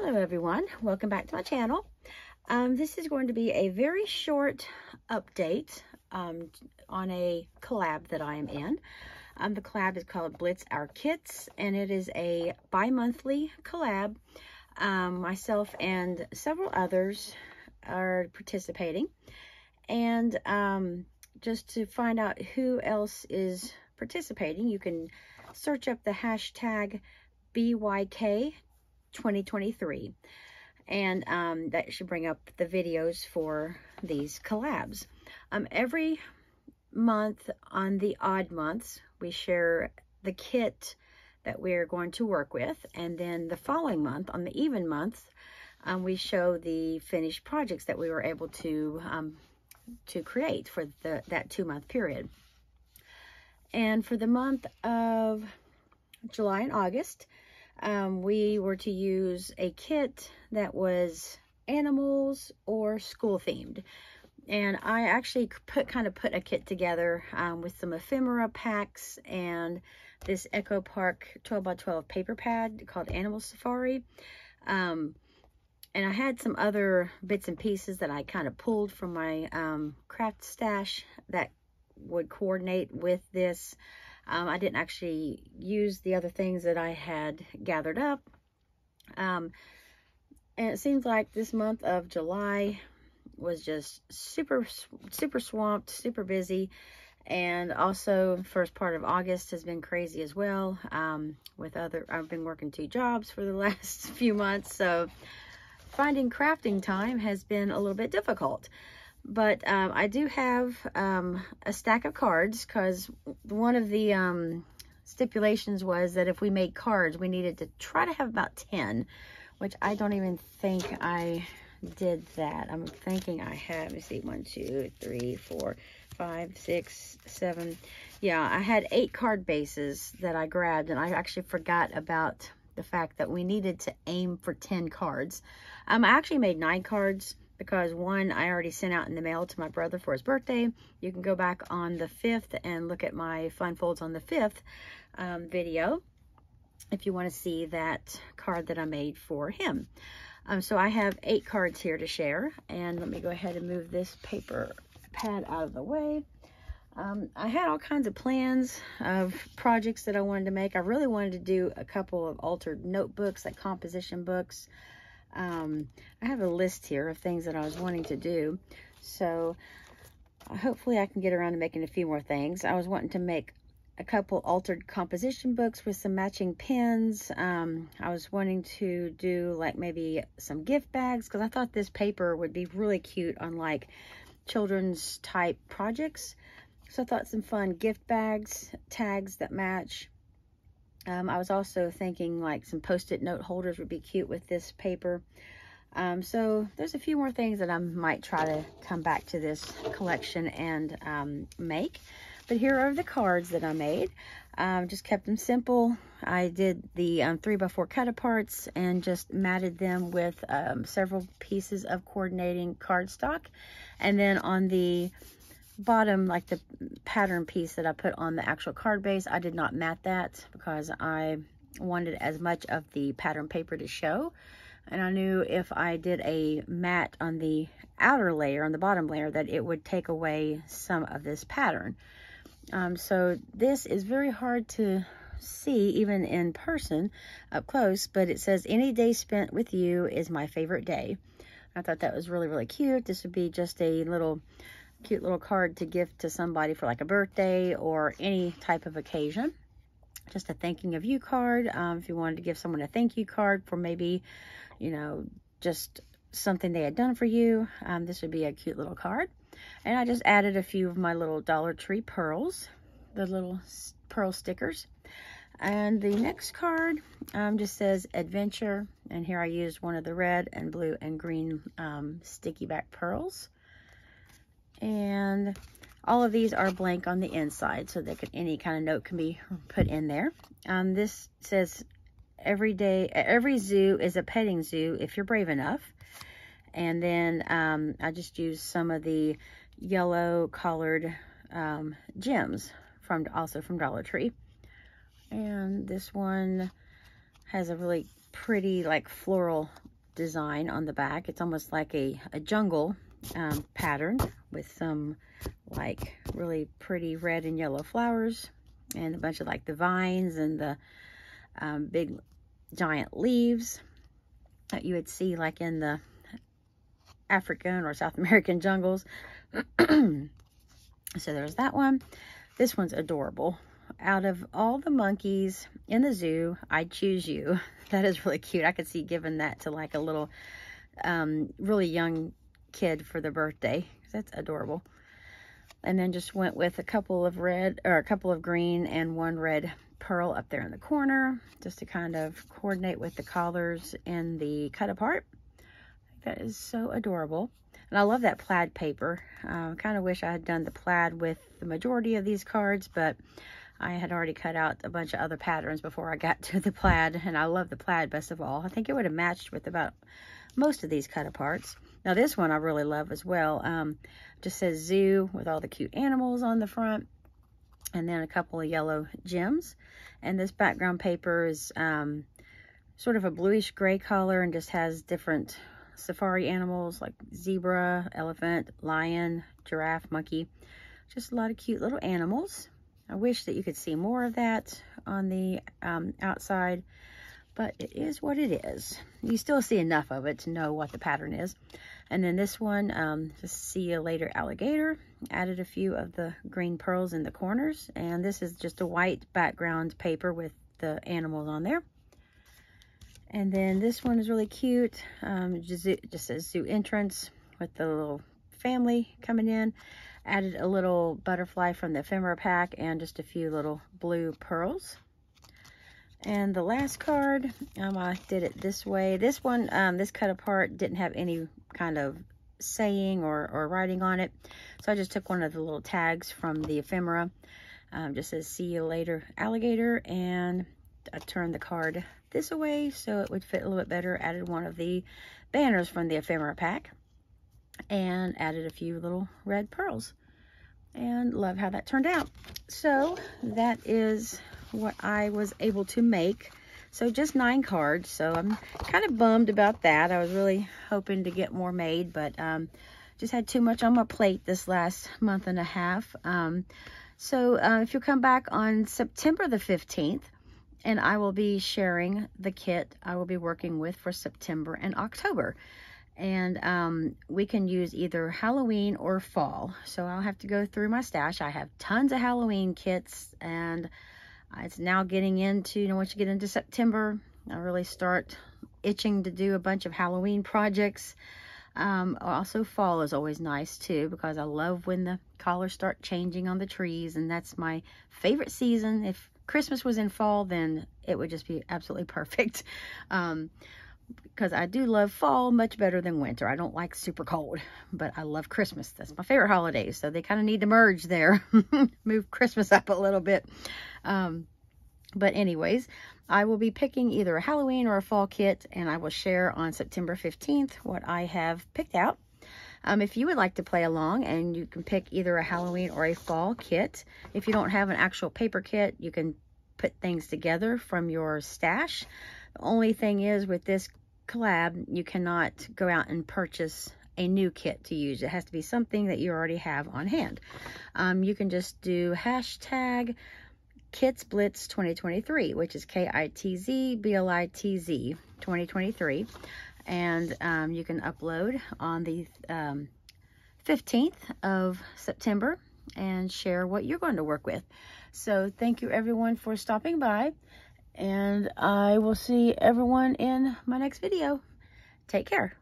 Hello everyone, welcome back to my channel. Um, this is going to be a very short update um, on a collab that I am in. Um, the collab is called Blitz Your Kitz and it is a bi-monthly collab. Um, myself and several others are participating and um, just to find out who else is participating you can search up the hashtag BYK 2023. And um, that should bring up the videos for these collabs. Um, every month on the odd months, we share the kit that we're going to work with. And then the following month, on the even month, um, we show the finished projects that we were able to um, to create for the, that two-month period. And for the month of July and August, um, we were to use a kit that was animals or school themed. And I actually put kind of put a kit together um, with some ephemera packs and this Echo Park 12 by 12 paper pad called Animal Safari. Um, and I had some other bits and pieces that I kind of pulled from my um, craft stash that would coordinate with this. Um, I didn't actually use the other things that I had gathered up. Um, and it seems like this month of July was just super, super swamped, super busy. And also first part of August has been crazy as well. Um, with other, I've been working two jobs for the last few months. So finding crafting time has been a little bit difficult. But um, I do have um, a stack of cards because one of the um, stipulations was that if we made cards, we needed to try to have about 10, which I don't even think I did that. I'm thinking I have, me see, one, two, three, four, five, six, seven. Yeah, I had eight card bases that I grabbed, and I actually forgot about the fact that we needed to aim for 10 cards. Um, I actually made nine cards because one I already sent out in the mail to my brother for his birthday. You can go back on the 5th and look at my Fun Folds on the 5th um, video if you want to see that card that I made for him. Um, so I have eight cards here to share and let me go ahead and move this paper pad out of the way. Um, I had all kinds of plans of projects that I wanted to make. I really wanted to do a couple of altered notebooks, like composition books, um, I have a list here of things that I was wanting to do. So hopefully I can get around to making a few more things. I was wanting to make a couple altered composition books with some matching pins. Um, I was wanting to do like maybe some gift bags because I thought this paper would be really cute on like children's type projects. So I thought some fun gift bags, tags that match. Um, I was also thinking like some post-it note holders would be cute with this paper. Um, so there's a few more things that I might try to come back to this collection and um, make. But here are the cards that I made. Um, just kept them simple. I did the um, three by four cut aparts and just matted them with um, several pieces of coordinating cardstock. And then on the bottom, like the pattern piece that I put on the actual card base, I did not mat that because I wanted as much of the pattern paper to show. And I knew if I did a mat on the outer layer, on the bottom layer, that it would take away some of this pattern. Um, so this is very hard to see even in person up close, but it says any day spent with you is my favorite day. I thought that was really, really cute. This would be just a little cute little card to gift to somebody for like a birthday or any type of occasion. Just a thanking of you card. Um, if you wanted to give someone a thank you card for maybe, you know, just something they had done for you, um, this would be a cute little card. And I just added a few of my little Dollar Tree pearls, the little pearl stickers. And the next card um, just says adventure. And here I used one of the red and blue and green um, sticky back pearls. And all of these are blank on the inside, so that any kind of note can be put in there. Um, this says every day, every zoo is a petting zoo if you're brave enough. And then um, I just used some of the yellow colored um, gems from also from Dollar Tree. And this one Has a really pretty like floral design on the back. It's almost like a, a jungle um, pattern with some like really pretty red and yellow flowers and a bunch of like the vines and the um, big giant leaves that you would see like in the African or South American jungles. so there's that one. This one's adorable. Out of all the monkeys in the zoo, I choose you. That is really cute. I could see giving that to like a little, um, really young kid for the birthday. That's adorable. And then just went with a couple of red, or a couple of green and one red pearl up there in the corner, just to kind of coordinate with the collars and the cut apart. That is so adorable. And I love that plaid paper. I uh, kind of wish I had done the plaid with the majority of these cards, but I had already cut out a bunch of other patterns before I got to the plaid, and I love the plaid best of all. I think it would have matched with about most of these cut aparts. Now this one I really love as well. Um, just says zoo with all the cute animals on the front, and then a couple of yellow gems. And this background paper is um, sort of a bluish gray color and just has different safari animals like zebra, elephant, lion, giraffe, monkey. Just a lot of cute little animals. I wish that you could see more of that on the um, outside, but it is what it is. You still see enough of it to know what the pattern is. And then this one, um, just see you later alligator. Added a few of the green pearls in the corners. And this is just a white background paper with the animals on there. And then this one is really cute. Um, just, just says zoo entrance with the little family coming in. Added a little butterfly from the ephemera pack and just a few little blue pearls. And the last card, um, I did it this way. This one, um, this cut apart didn't have any kind of saying or, or writing on it. So I just took one of the little tags from the ephemera. Um, just says, see you later, alligator. And I turned the card this away so it would fit a little bit better. Added one of the banners from the ephemera pack. And added a few little red pearls. And love how that turned out. So that is what I was able to make. So just nine cards. So I'm kind of bummed about that. I was really hoping to get more made, but um, just had too much on my plate this last month and a half. Um, so uh, if you come back on September the 15th, and I will be sharing the kit I will be working with for September and October. And um, we can use either Halloween or fall. So I'll have to go through my stash. I have tons of Halloween kits and uh, it's now getting into, you know, once you get into September, I really start itching to do a bunch of Halloween projects. Um, also, fall is always nice too because I love when the colors start changing on the trees, and that's my favorite season. If Christmas was in fall, then it would just be absolutely perfect. Um, because I do love fall much better than winter. I don't like super cold, but I love Christmas. That's my favorite holiday. So they kind of need to merge there, move Christmas up a little bit. Um, but anyways, I will be picking either a Halloween or a fall kit, and I will share on September 15th what I have picked out. Um, if you would like to play along and you can pick either a Halloween or a fall kit, if you don't have an actual paper kit, you can put things together from your stash. The only thing is with this collab, you cannot go out and purchase a new kit to use. It has to be something that you already have on hand. Um, you can just do hashtag Kitz Blitz 2023, which is K-I-T-Z B-L-I-T-Z 2023. And um, you can upload on the um, 15th of September and share what you're going to work with. So thank you everyone for stopping by and I will see everyone in my next video. Take care.